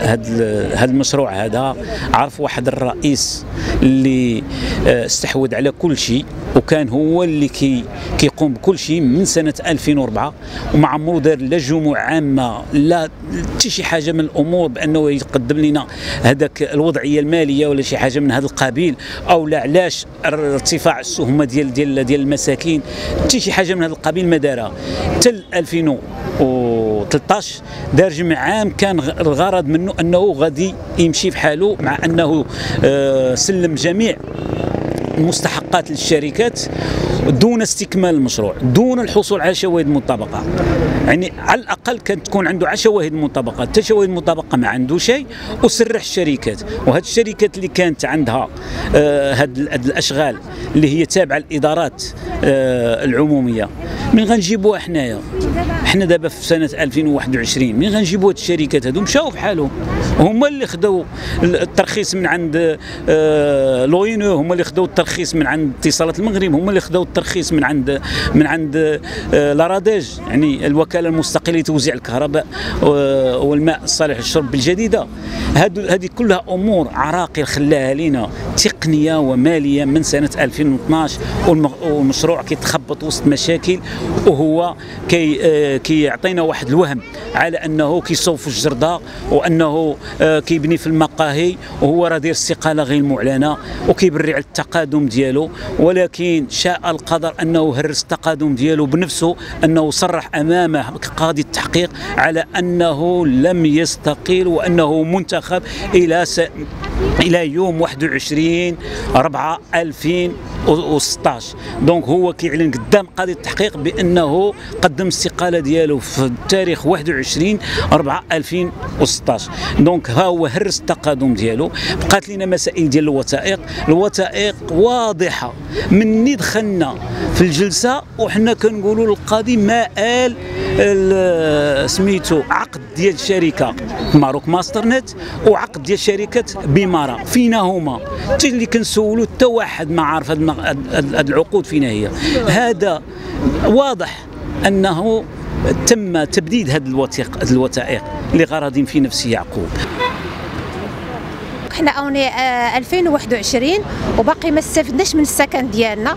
هذا هذا المشروع هذا عرف واحد الرئيس اللي آه، استحوذ على كل شيء وكان هو اللي كي كيقوم بكل شيء من سنة 2004 وما عمرو دار لا جموع عامة لا حتى شي حاجة من الأمور بأنه يقدم لنا هذاك الوضعية المالية ولا شي حاجة من هذا القبيل أو لا علاش ارتفاع السهمه ديال ديال ديال المساكين حتى شي حاجة من هذا القبيل ما دارها. حتى 2013 دار جمع عام كان الغرض منه أنه غادي يمشي في حاله مع أنه آه، سلم جميع المستحقات للشركات. دون استكمال المشروع دون الحصول على شواهد مطابقة. يعني على الأقل كانت تكون عنده شواهد مطابقة حتى شواهد مطابقة ما عنده شيء وسرح الشركات. وهذه الشركات اللي كانت عندها آه هاد الأشغال اللي هي تابعة للادارات آه العمومية. من غنجيبوها حنايا. حنا دابا في سنة 2021 من غنجيبوا هاد الشركات هادو مشاو بحالهم. هما اللي خداو الترخيص من عند آه لوينو هما اللي خداو الترخيص من عند اتصالات المغرب هما اللي خداو الترخيص من عند من عند آه la RADEEJ يعني الوكالة المستقلة لتوزيع الكهرباء آه والماء الصالح للشرب بالجديده هذه كلها أمور عراقل خلاها لنا تقنيه ومالية من سنة 2012 والمشروع كيتخبط وسط مشاكل وهو كي آه كيعطينا واحد الوهم على أنه كيصوف الجردة وأنه آه كيبني في المقاهي وهو راه داير استقالة غير معلنة وكيبري على التقادم ديالو ولكن شاء القدر أنه هرس التقادم ديالو بنفسه أنه صرح امام قاضي التحقيق على أنه لم يستقيل وأنه منتخب إلى. إلى يوم 21 4 2016 donc هو كيعلن قدام قاضي التحقيق بأنه قدم الاستقاله ديالو في التاريخ 21 4 2016 donc ها هو هرس التقادم ديالو. بقات لنا مسائل ديال الوثائق. الوثائق واضحة. مني دخلنا في الجلسة وحنا كنقولوا للقاضي ما قال سميتو عقد ديال الشركة Maroc Master Net وعقد ديال شركة بيمارا. فينا هما. حتى اللي كنسولو حتى واحد ما عارف هاد العقود فينا هي هذا واضح أنه تم تبديد هذه الوثائق الوثائق لغرض في نفس يعقوب. حنا أوني 2021 وباقي ما استفدناش من السكن ديالنا.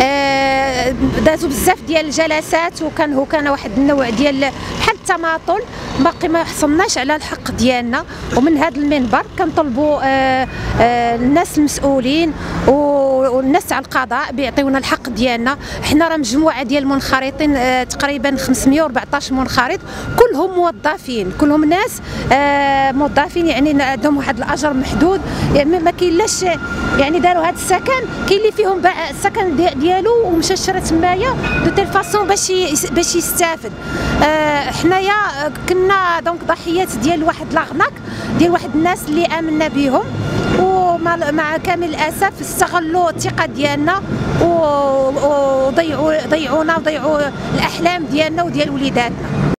آه، دازوا بزاف ديال الجلسات وكان هو كان واحد النوع ديال بحال التماطل باقي ما حصلناش على الحق ديالنا ومن هذا المنبر كنطلبوا آه، آه، الناس المسؤولين والناس تاع القضاء بيعطيونا الحق ديالنا. حنا راه مجموعة ديال المنخرطين تقريبا 514 منخرط كلهم موظفين كلهم ناس موظفين يعني عندهم واحد الأجر محدود. يعني ما كاين لاش يعني داروا هذا السكن كاين اللي فيهم باع السكن ديالو ومشى شرى تمايا de telle façon باش باش يستافد. آه حنايا كنا donc ضحيات ديال واحد l'arnaque ديال واحد الناس اللي آمنا بهم ومع كامل الأسف استغلوا الثقة ديالنا وضيعوا ضيعونا وضيعوا الأحلام ديالنا وديال وليداتنا.